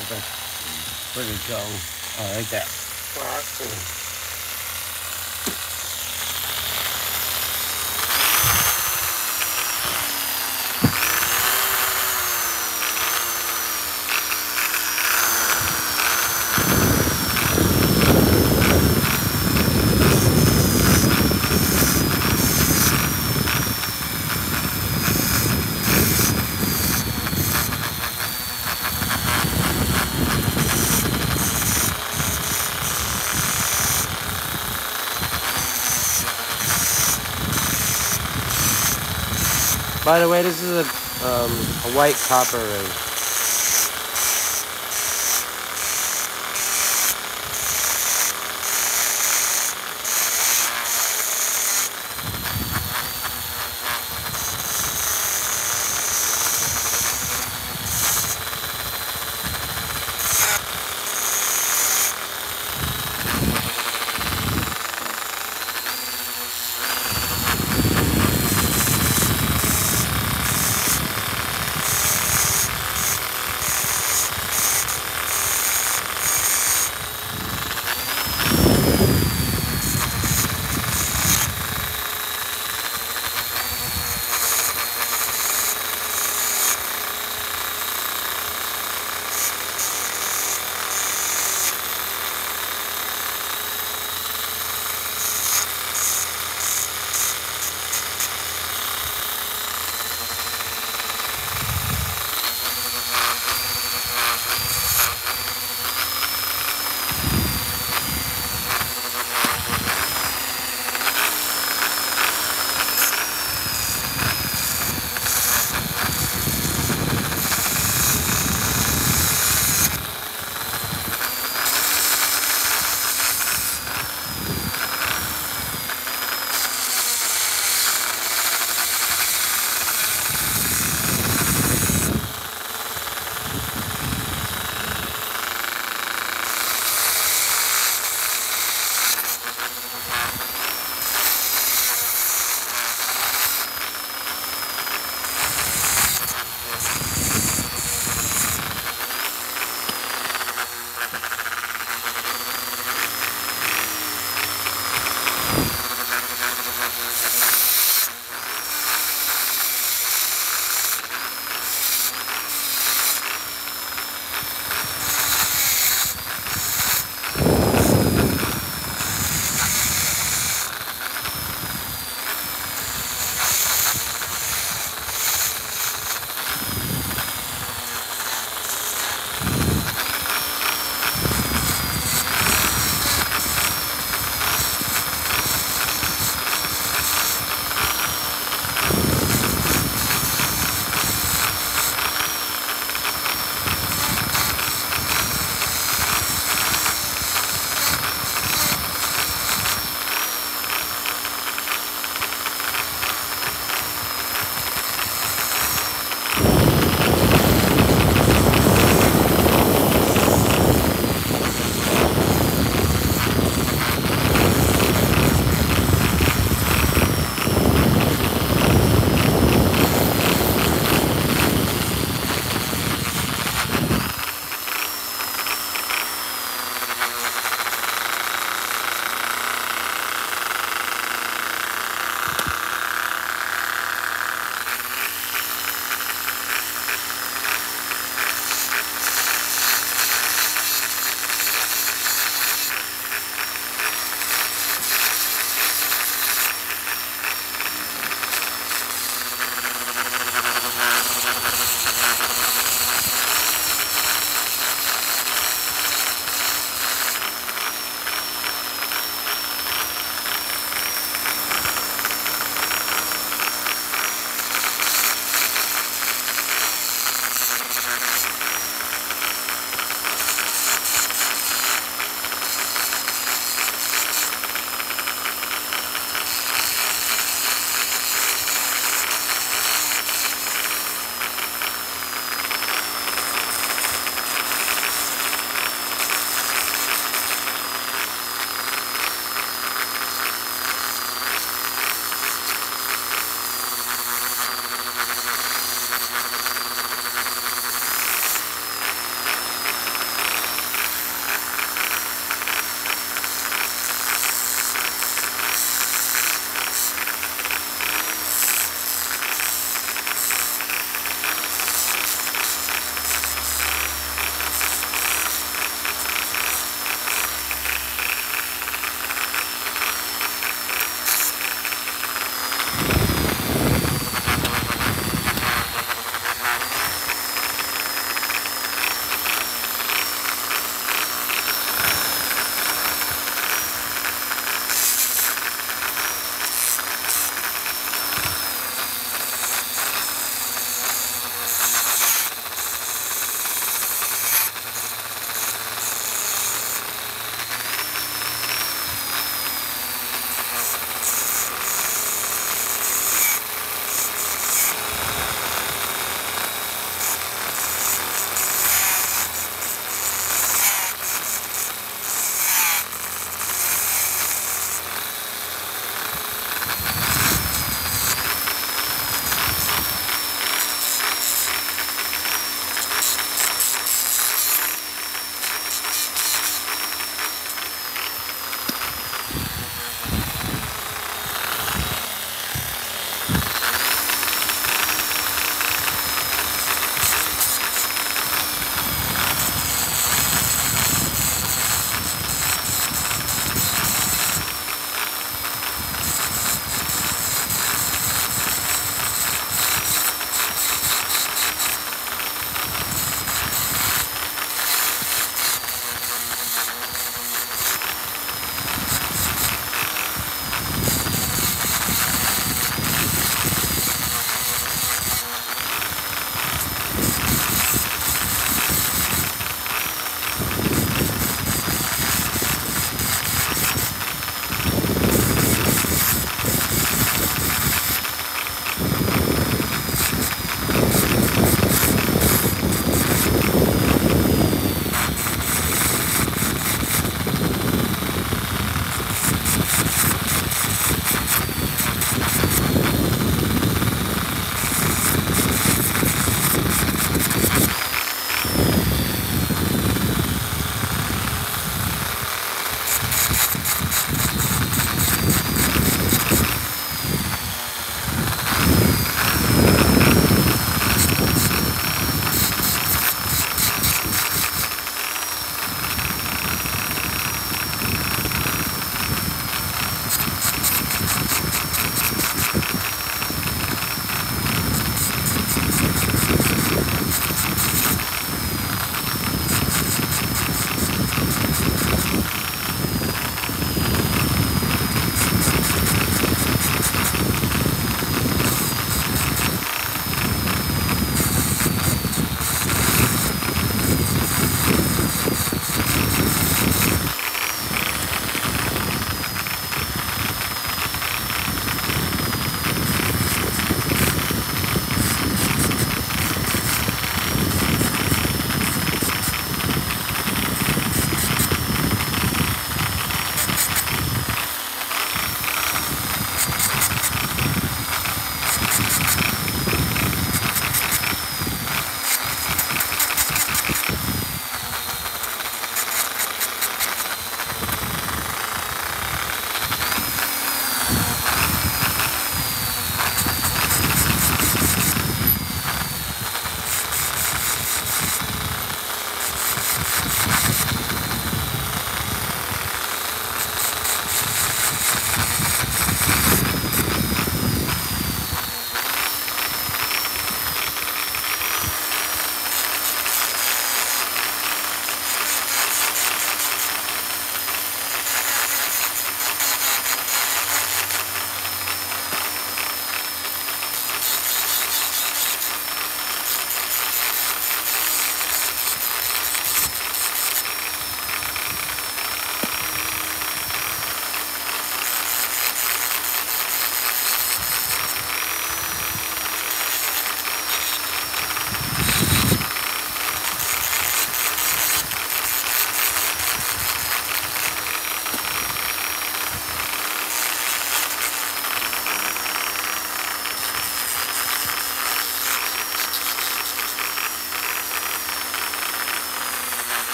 okay. Where'd go? Oh. By the way, this is a, um, a white copper ring.